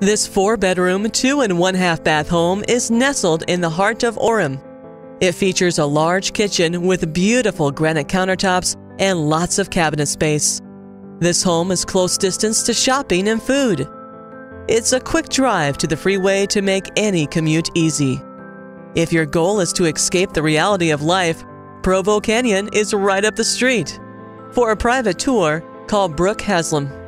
This four bedroom, two and one half bath home is nestled in the heart of Orem. It features a large kitchen with beautiful granite countertops and lots of cabinet space. This home is close distance to shopping and food. It's a quick drive to the freeway to make any commute easy. If your goal is to escape the reality of life, Provo Canyon is right up the street. For a private tour, call Brook Haslam